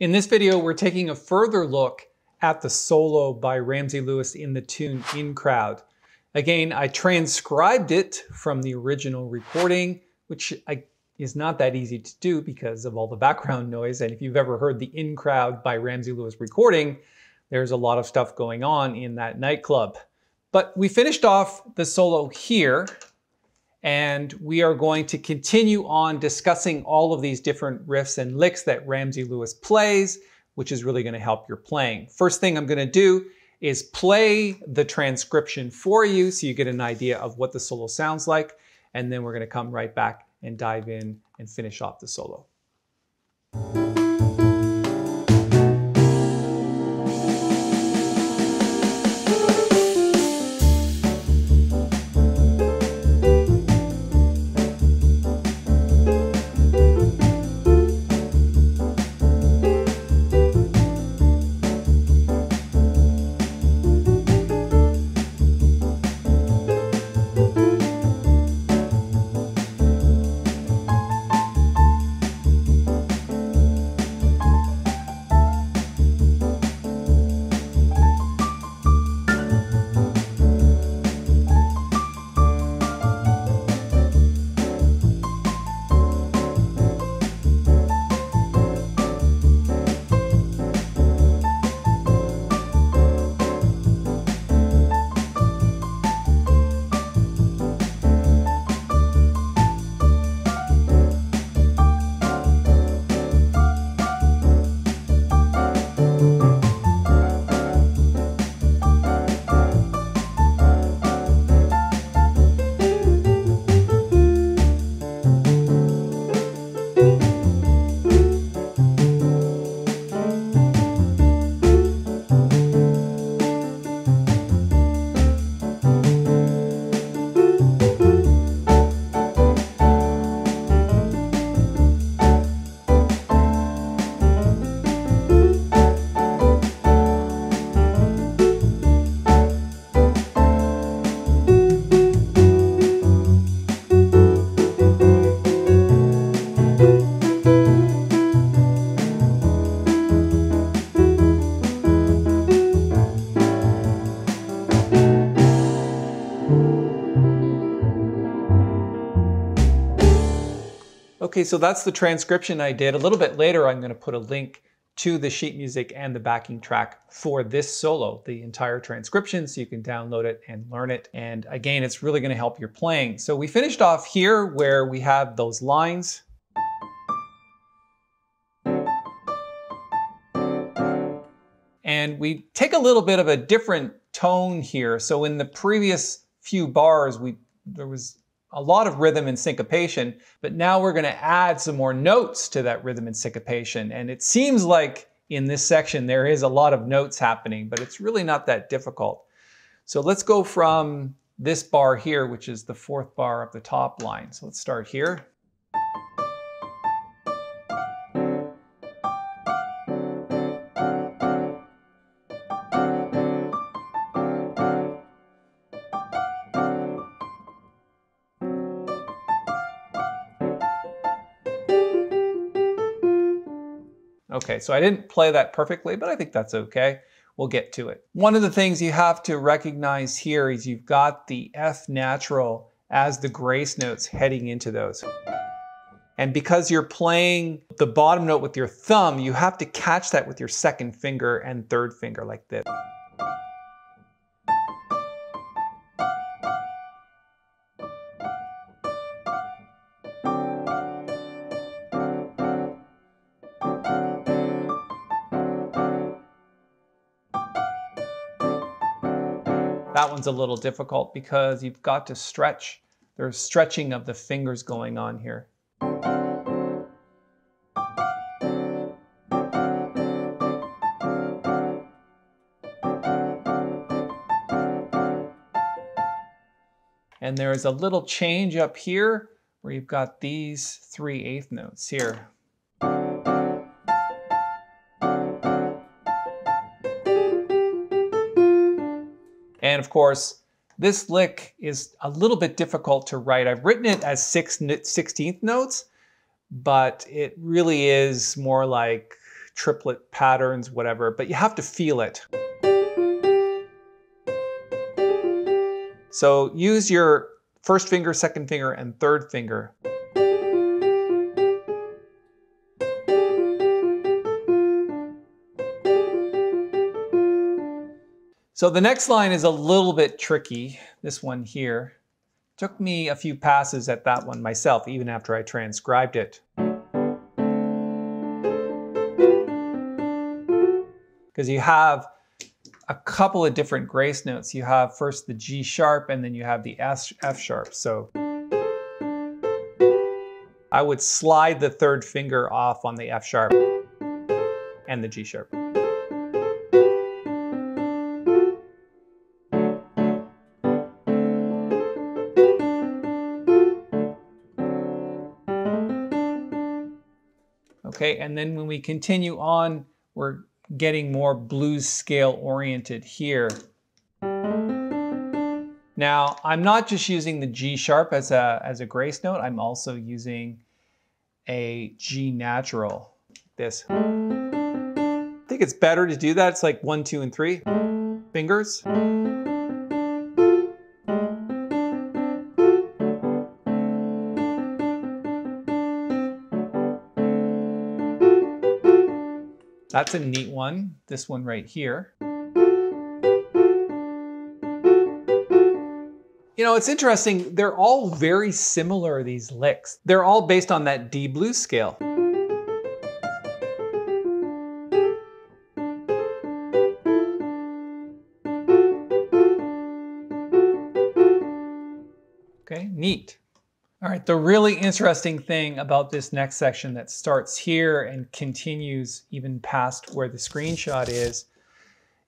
In this video, we're taking a further look at the solo by Ramsey Lewis in the tune In Crowd. Again, I transcribed it from the original recording, which I, is not that easy to do because of all the background noise. And if you've ever heard the In Crowd by Ramsey Lewis recording, there's a lot of stuff going on in that nightclub. But we finished off the solo here, and we are going to continue on discussing all of these different riffs and licks that Ramsey Lewis plays, which is really going to help your playing. First thing I'm going to do is play the transcription for you so you get an idea of what the solo sounds like, and then we're going to come right back and dive in and finish off the solo. Okay, so that's the transcription I did. A little bit later, I'm going to put a link to the sheet music and the backing track for this solo, the entire transcription, so you can download it and learn it. And again, it's really going to help your playing. So we finished off here where we have those lines. And we take a little bit of a different tone here. So in the previous few bars, we there was a lot of rhythm and syncopation, but now we're going to add some more notes to that rhythm and syncopation. And it seems like in this section there is a lot of notes happening, but it's really not that difficult. So let's go from this bar here, which is the fourth bar of the top line. So let's start here. Okay, so I didn't play that perfectly, but I think that's okay. We'll get to it. One of the things you have to recognize here is you've got the F natural as the grace notes heading into those. And because you're playing the bottom note with your thumb, you have to catch that with your second finger and third finger like this. One's a little difficult because you've got to stretch. There's stretching of the fingers going on here. And there's a little change up here where you've got these three eighth notes here. And of course, this lick is a little bit difficult to write. I've written it as six 16th notes, but it really is more like triplet patterns, whatever, but you have to feel it. So use your first finger, second finger, and third finger. So the next line is a little bit tricky, this one here. Took me a few passes at that one myself, even after I transcribed it. Because you have a couple of different grace notes. You have first the G sharp and then you have the F, F sharp. So I would slide the third finger off on the F sharp and the G sharp. Okay, and then when we continue on, we're getting more blues scale oriented here. Now, I'm not just using the G sharp as a, as a grace note, I'm also using a G natural, this. I think it's better to do that. It's like one, two, and three fingers. That's a neat one, this one right here. You know, it's interesting, they're all very similar, these licks. They're all based on that D blues scale. Okay, neat. All right, the really interesting thing about this next section that starts here and continues even past where the screenshot is,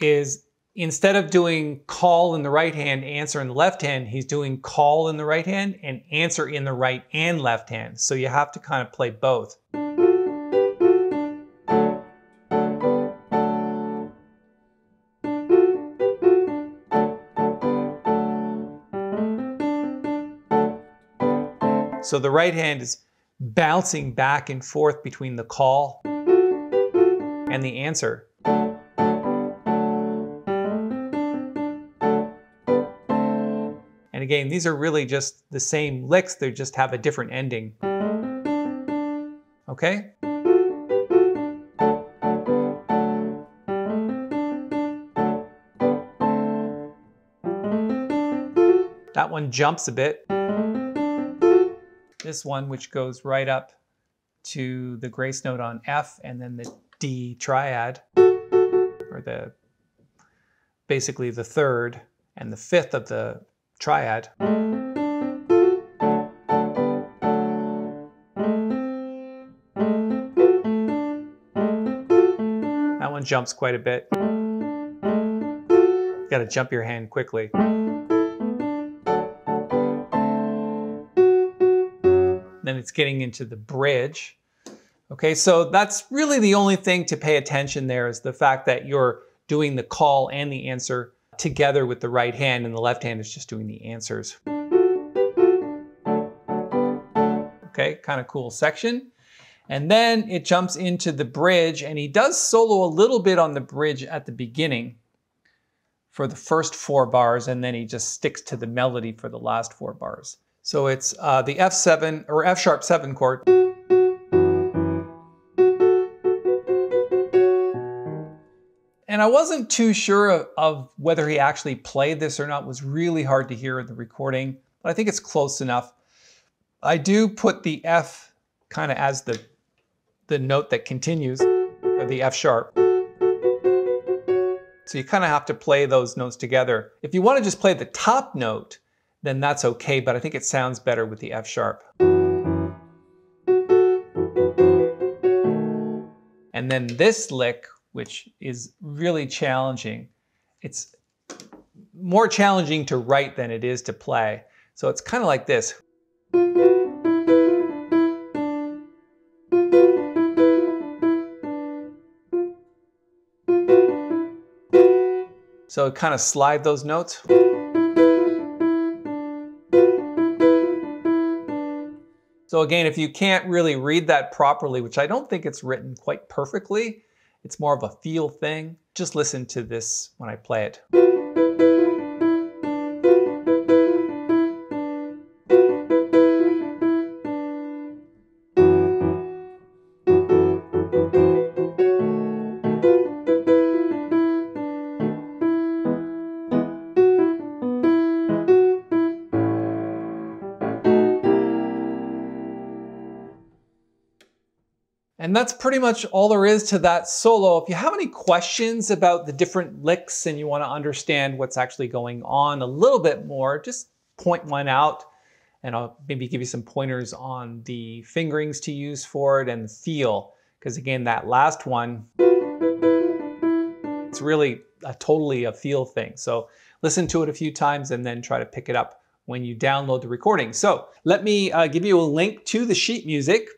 is instead of doing call in the right hand, answer in the left hand, he's doing call in the right hand and answer in the right and left hand. So you have to kind of play both. So the right hand is bouncing back and forth between the call and the answer. And again, these are really just the same licks, they just have a different ending. Okay? That one jumps a bit this one, which goes right up to the grace note on F and then the D triad, or the basically the third and the fifth of the triad. That one jumps quite a bit. You gotta jump your hand quickly. Then it's getting into the bridge. Okay, so that's really the only thing to pay attention there is the fact that you're doing the call and the answer together with the right hand and the left hand is just doing the answers. Okay, kind of cool section. And then it jumps into the bridge and he does solo a little bit on the bridge at the beginning for the first four bars and then he just sticks to the melody for the last four bars. So it's uh, the F7 or F sharp 7 chord. And I wasn't too sure of, of, whether he actually played this or not. It was really hard to hear in the recording, but I think it's close enough. I do put the F kind of as the, the note that continues, or the F sharp. So you kind of have to play those notes together. If you want to just play the top note, then that's okay, but I think it sounds better with the F sharp. And then this lick, which is really challenging, it's more challenging to write than it is to play. So it's kind of like this. So kind of slide those notes. So again, if you can't really read that properly, which I don't think it's written quite perfectly, It's more of a feel thing. Just listen to this when I play it. And that's pretty much all there is to that solo. If you have any questions about the different licks and you want to understand what's actually going on a little bit more, just point one out and I'll maybe give you some pointers on the fingerings to use for it and feel. Because again, that last one, it's really a totally a feel thing. So listen to it a few times and then try to pick it up when you download the recording. So let me uh, give you a link to the sheet music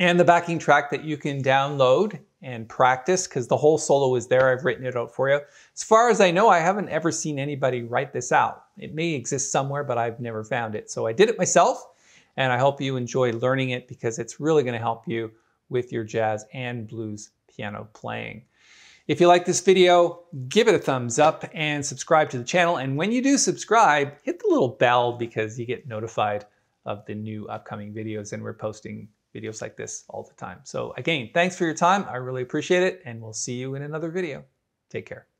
and the backing track that you can download and practice because the whole solo is there. I've written it out for you. As far as I know, I haven't ever seen anybody write this out. It may exist somewhere, but I've never found it. So I did it myself and I hope you enjoy learning it because it's really going to help you with your jazz and blues piano playing. If you like this video, give it a thumbs up and subscribe to the channel. And when you do subscribe, hit the little bell because you get notified of the new upcoming videos and we're posting videos like this all the time. So again, thanks for your time. I really appreciate it and we'll see you in another video. Take care.